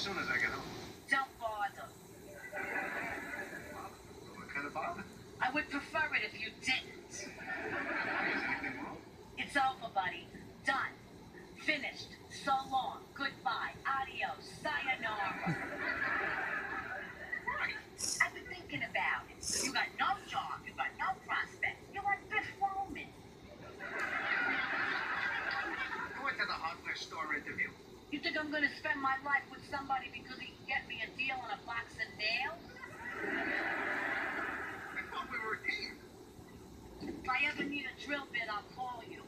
soon as I get home. Don't bother. What kind of bother? I would prefer it if you didn't. Is anything wrong? It's over, buddy. Done. Finished. So long. Goodbye. Adios. Sayonara. Right. I've been thinking about it. You got no job. You got no prospects. You're like Biff Loman. I went to the hardware store interview. You think I'm gonna spend my life with somebody because he can get me a deal on a box of nails? I thought we were a team. If I ever need a drill bit, I'll call you.